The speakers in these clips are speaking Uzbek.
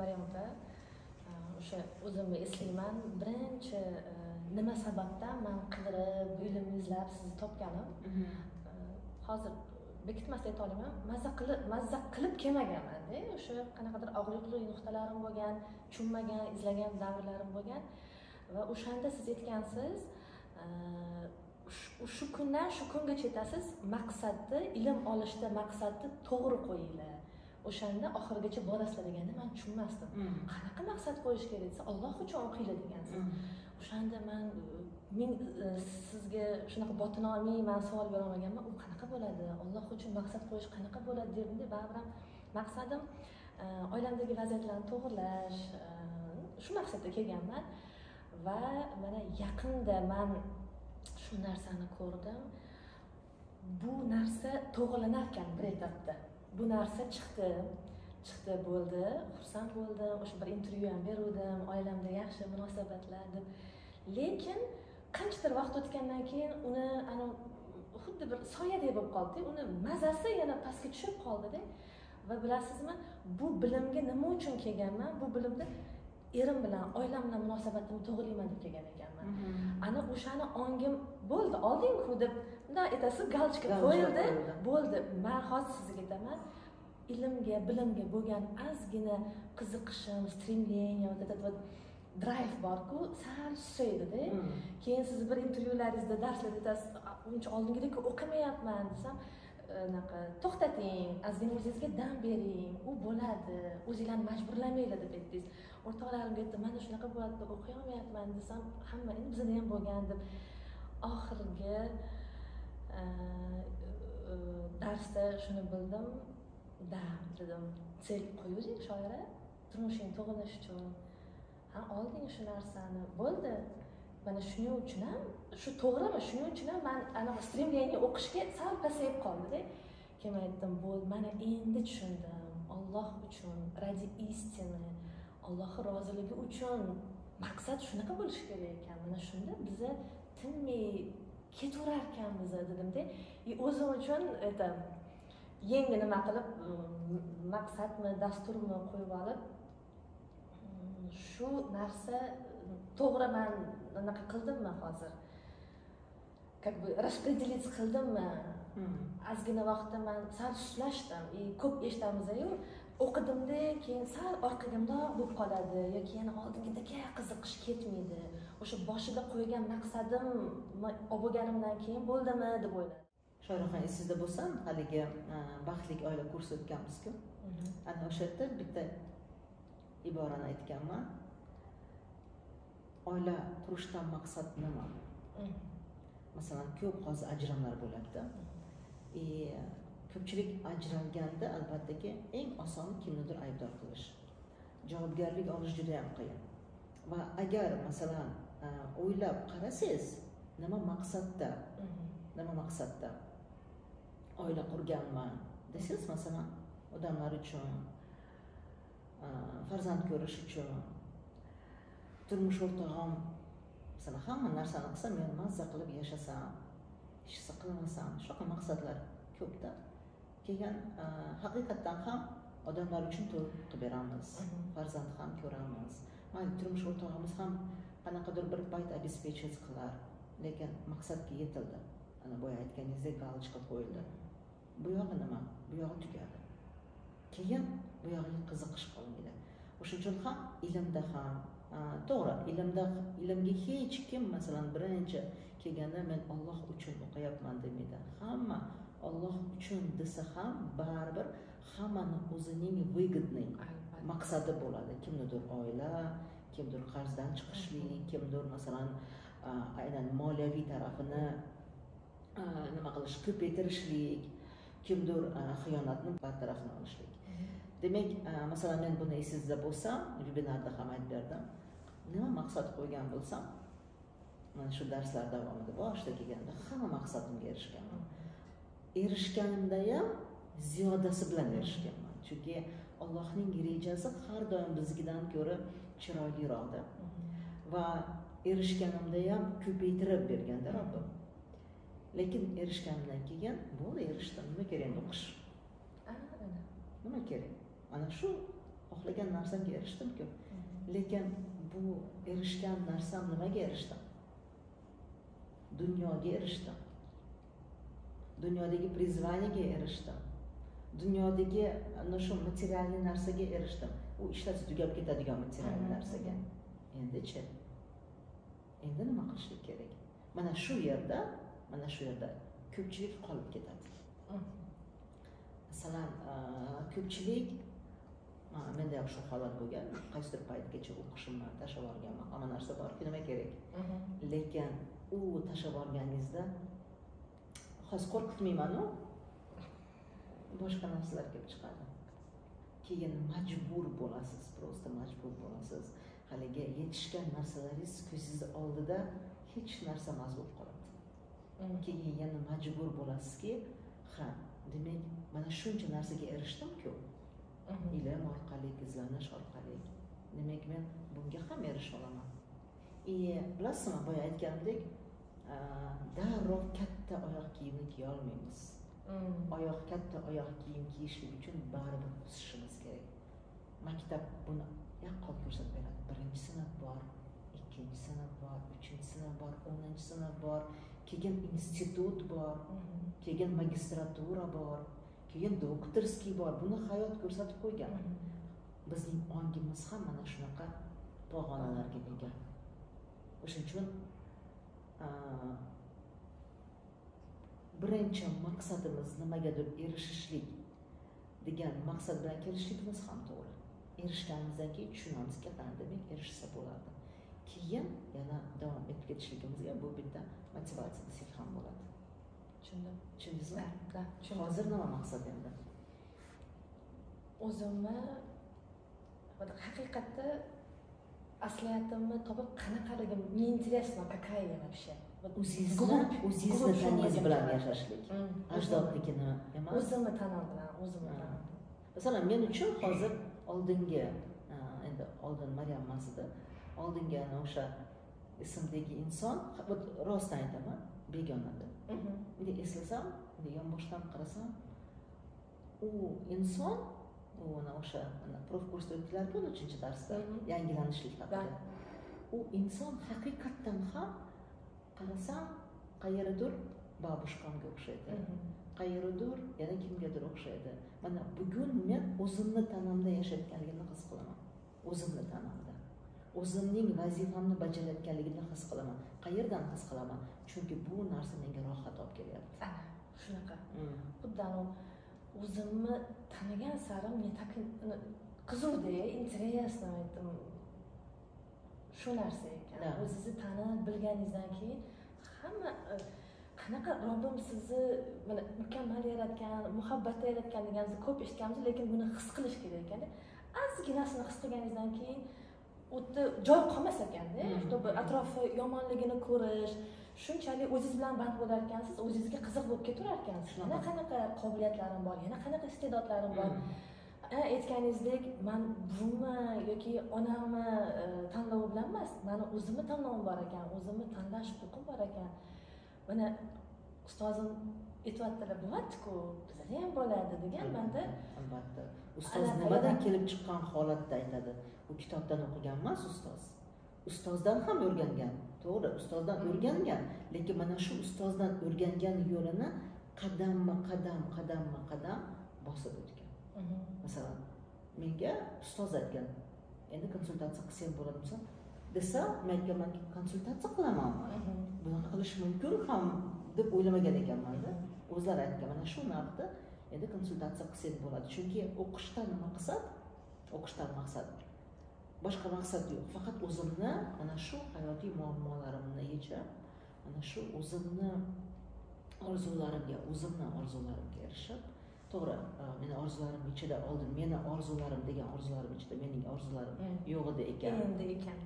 maryam opa o'sha o'zimni eslayman. Birinchi nima sababdan man qidirib uylimni izlab sizni topganim? Hozir bekitmasdan ayta olaman. Mazza qilib mazza qilib kelmaganmanda. O'sha qanaqadir og'riqli nuqtalarim bo'lgan tushunmagan izlagan davrlarim bo'lgan. Va o'shanda siz aytgansiz shu kundan shu kungacha aytasiz maqsadni ilm olishda maqsadni to'g'ri qo'yinglar o'shanda oxirigacha borasizlar deganda man tushunmasdim. Hmm. qanaqa maqsad qo'yish kerak desa olloh uchun o'qinglar degansiz hmm. o'shanda man men e, sizga shunaqa botinoniy man savol berolmaganman u qanaqa bo'ladi? Olloh uchun maqsad qo'yish qanaqa bo'ladi derdimda baribir ham maqsadim e, oilamdagi vaziyatlarni to'g'irlash e, shu maqsadda kelganman. Va mana yaqinda man shu narsani ko'rdim. Bu narsa to'g'irlanar ekan bir etapda bu narsa chiqdi. Chiqdi bo'ldi. Xursand bo'ldim o'sha bir intervyu ham beruvdim oilamda yaxshi munosabatlar deb. Lekin qanchadir vaqt o'tgandan keyin uni anavi xuddi bir soyadek bo'lib qoldida uni mazasi yana pastga tushib qoldida. Va bilasizmi bu bilimga nima uchun kelganman? Bu bilimni erim bilan oilam bilan munosabatimni to'g'irlayman deb kelgan ekanman. Mhm. ana o'shani ongim bo'ldi oldingku deb bunday aytasiz galочка qo'yildi. bo'ldi. Man hozir sizga aytaman ilmga bilimga bo'lgan ozgina qiziqishim stремление вот этот вот drayv borku sal susaydida mhm. keyin siz bir intervyularingizda darslarda aytasiz uncha oldingidek o'qimayapman desam anaqa to'xtating ozgina o'zingizga dam bering u bo'ladi o'zinglarni majburlamanglar deb aytdingiz. O'rtoqlarimga aytdim mana shunaqa bo'ladi o'qiy olmayapman desam hamma endi bizada ham bo'lgan deb. Oxirgi e, e, darsda shuni bildim da dedim. Sel qo'yavering shoira turmushing to'g'irlash uchun ha olding shu narsani bo'ldi. Mana shuning uchun ham shu to'g'rimi shuning uchun ham man anaqa стремление o'qishga sal pasayib qoldida keyin aytdim bo'ldi mana endi tushundim. Olloh uchun ради истины allohni roziligi uchun maqsad shunaqa bo'lishi kerak ekan. Mana shunda biza tinmay ketaverar ekanmiz dedimda и o'zim uchun это yangi nima qilib maqsadmi dasturmi qo'yib olib shu narsa to'g'ri man anaqa qildimmi hozir? Как бы распределить qildimmi? Ozgina vaqtda man sal sustlashdim. И ko'p eshitamizu o'qidimda keyin sal orqaga mundoq bo'lib qoladi. Yoki yana oldingidek qiziqish ketmaydi. O'sha boshida qo'ygan maqsadim olib bo'lganimdan keyin bo'ldimi deb o'yladim. Shoiraxon esingizda bo'lsa haligi baxtli oila kursi o'tganmizku? Mhm. ana o'sha yerda bitta iborani aytganman oila qurishdan maqsad nima? Mhm. masalan ko'p hozir ajramlar bo'ladida. И ko'pchilik ajralganda albattaki eng osoni kimnidir aybdor qilish. Javobgarlik olish juda yam qiyin. Va agar masalan o'ylab qarasangiz nima maqsadda? Mhm. nima maqsadda? Oila qurganman. Desangiz masalan odamlar uchun farzand ko'rish uchun turmush o'rtog'im masalan hamma narsani qilsa men mazza qilib yashasam narsa qilmasam shunaqa maqsadlar ko'pda. Keyin haqiqatdan ham odamlar uchun to'y qilib beramiz farzand ham ko'ramiz. Mayli turmush o'rtog'imiz ham qanaqadir bir payt обеспечить qilar lekin maqsadga yetildi. Ana boya aytganingizdek галочка qo'yildi. Bu yog'i nima? Bu yog'i tugadi. Keyin bu yog'iga qiziqish qolmaydi. O'sha uchun ham ilmda ham to'g'ri ilmda ilmga hech kim masalan birinchi kelganda men olloh uchun o'qiyapman demaydi hamma olloh uchun desa ham baribir hammani o'zining выгодный maqsadi bo'ladi. Kimnidir oila kimdir qarzdan chiqishlik kimdir masalan aynan moliyaviy tarafini nima qilish ko'paytirishlik kimdir xiyonatni bartarafini olishlik demak masalan men buni esingizda bo'lsa vebinarda ham aytib berdim. Nima maqsad qo'ygan bo'lsam mana shu darslar davomida boshida kelganda hamma maqsadimga erishganman. Erishganimda ham ziyodasi bilan erishganman. Chunki allohning rejasi har doim bizgidan ko'ra chiroyliroqda va erishganimda ham ko'paytirib berganda robbim. Lekin erishganimdan keyin bo'ldi erishdim. Nima kerak endi o'qish nima kerak ana shu xohlagan narsamga erishdimku. Lekin bu erishgan narsam nimaga erishdim? Dunyoga erishdim. Dunyodagi призваниеga erishdim. Dunyodagi ana shu materialniy narsaga erishdim. U ishlasa tugab ketadigan materialniy narsaga. Endichi endi nima qilishlik kerak? Mana shu yerda mana shu yerda ko'pchilik qolib ketadi. Masalan ko'pchilik menda ham shu holat bo'lgan. Qaysidir paytgacha o'qishimni tashlab yuborganman hamma narsa borku nima kerak. Lekin u tashlab yuborganingizda hozir qo'rqitmaymanu boshqa narsalar kelib chiqadi. Keyin majbur bo'lasiz просто majbur bo'lasiz. Haligi yetishgan narsalaringiz ko'zingizni oldida hech narsa emas bo'lib qoladi keyin yana majbur bo'lasizki ha demak mana shuncha narsaga erishdimku ilm orqali izlanish orqali. Demak men bunga ham erisha olaman. И bilasizmi boya aytganimdek darrov katta oyoq kiyimni kiya olmaymiz. Oyoq katta oyoq kiyim kiyishlik uchun baribir o'sishimiz kerak. Maktab buni yaqqol ko'rsatib beradi. Birinchi sinf bor ikkinchi sinf bor uchinchi sinf bor o'ninchi sinf bor. Keyin institut bor. Keyin magistratura bor keyin doktorskiy bor. Buni hayot ko'rsatib qo'ygan. Bizning ongimiz ham mana shunaqa pog'onalarga ega. O'shaning uchun birinchi maqsadimiz nimagadir erishishlik degan maqsad bilan kelishligimiz ham to'g'ri. Erishganimizdan keyin tushunamizki ha demak erishsa bo'ladi keyin yana davom etib ketishligimizga bu bitta motivatsiya desak ham bo'ladi. Tushundim tushundingizmi hozir nima maqsad endi o'zimni haqiqatda asliyatimni topib qanaqaligim мне интересно какая я вообще o'zingizni o'zingizni taningiz bilan yashashlik ajdodnikini emas o'zimni tanam bilan o'zimni tanam masalan men uchun hozir oldingi endi oldin maryam emas edi oldingi ana o'sha ismdagi inson rostdan aytaman begona edi bunday eslasam bunday yonboshdan qarasam u inson u ana o'sha prof kursda o'tdilarku uchinchi darsda yangilanishlik haqida. U inson haqiqatdan ham qarasam qayerdadir babushkamga o'xshaydi. Qayerdadir yana kimgadir o'xshaydi. Mana bugun men o'zimni tanamda yashayotganligimni his qilaman. O'zimni tanamda o'zimning vazifamni bajarayotganligimni his qilaman. Qayerdan his qilaman? Chunki bu narsa menga rohat olib kelyapti. Ana shunaqa. Xuddi anavi o'zimni tanigan sari мне так qiziqda интересно shu narsa ekan. O'zingizni tanib bilganingizdan keyin hamma e, qanaqa robbim sizni mana mukammal yaratgan muhabbatda yaratgan deganimizni ko'p eshitganmiz lekin buni his qilish kerak ekanda ozginasini his qilganingizdan keyin u yerda joy qolmas ekanda. Чтобы atrofi yomonligini ko'rish shunchalik o'zingiz bilan band bo'lar ekansiz o'zingizga qiziq bo'lib ketaverar ekansiz yana qanaqa qobiliyatlarim bor yana qanaqa iste'dodlarim bor? Aytganingizdek man buvimni yoki onamni e, tanlovi bilan emas mani o'zimni tanlovim bor ekan o'zimni tanlash huquqim bor ekan. Mana ustozim aytyaptilar bo'lyaptiku bizada ham bo'ladi degan manda albatta. Ustoz nimadan kelib chiqqan holatda aytadi? U kitobdan o'qigan emas ustoz. Ustozdan ham o'rgangan. To'g'ri ustozdan o'rgangan. Lekin mana shu ustozdan o'rgangan yo'lini qadamma qadam qadamma qadam bosib o'tgan. Masalan menga ustoz aytgan endi konsultatsiya qilsang bo'ladimisan? desa men aytganmanki konsultatsiya qilamanmi? Bunaqa qilish mumkin ham deb o'ylamagan ekanmanda o'zlari aytgan mana shu narxda endi konsultatsiya qilsak bo'ladi chunki o'qishdan maqsad? O'qishdan maqsad. Boshqa maqsad yo'q faqat o'zimni mana shu hayotiy muammolarimni yechib mana shu o'zimni orzularimga o'zimni orzularimga erishib to'g'ri e, meni orzularim ichida oldin meni orzularim degan orzularim ichida mening orzularim yo'q edi ekan. Endi ekan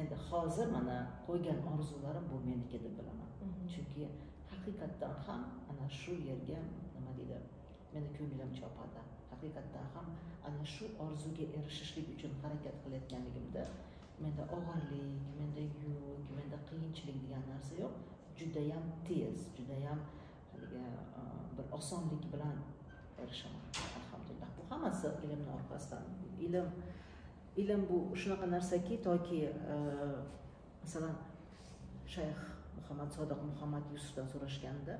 endi hozir mana qo'ygan orzularim bu meniki deb bilaman chunki haqiqatdan ham ana shu yerga nima deydi meni ko'nglim chopadi. Haqiqatdan ham ana shu orzuga erishishlik uchun harakat qilayotganligimda menda og'irlik menda yuk menda qiyinchilik degan narsa yo'q. Judayam tez judayam haligi e, bir osonlik bilan erishaman. Alhamdulillah. Bu hammasi ilmni orqasidan ilm ilm bu shunaqa narsaki toki e, masalan shayx muhammad sodiq muhammad yusufdan so'rashganda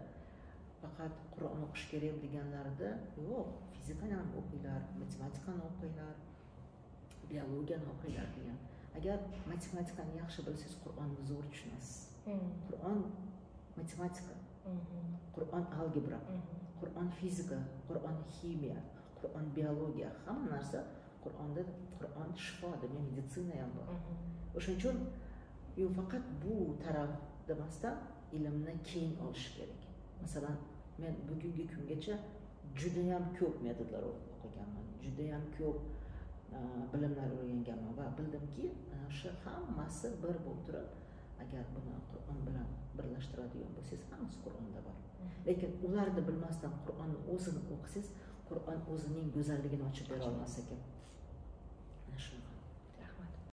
faqat qur'on o'qish kerak deganlarida yo'q fizikani ham o'qinglar matematikani o'qinglar biologiyani o'qinglar degan agar matematikani yaxshi bilsangiz qur'onni zo'r tushunasiz hmm. qur'on matematika hmm. qur'on algebra hmm. qur'on fizika qur'on ximiya qur'on biologiya hamma narsa qur'onda qur'on shifo demak meditsina ham bor o'shaning uchun faqat bu taraf demasdan ilmni keng olish kerak. Masalan men bugungi kungacha judayam ko'p metodlar o'qiganman. Judayam ko'p bilimlar o'rganganman va bildimki shu hammasi bir bo'lib turib agar buni qur'on bilan birlashtiradigan bo'lsangiz hammasi qur'onda bor. Lekin ularni bilmasdan qur'onni o'zini o'qisangiz qur'on o'zining go'zalligini ochib bera olmas ekan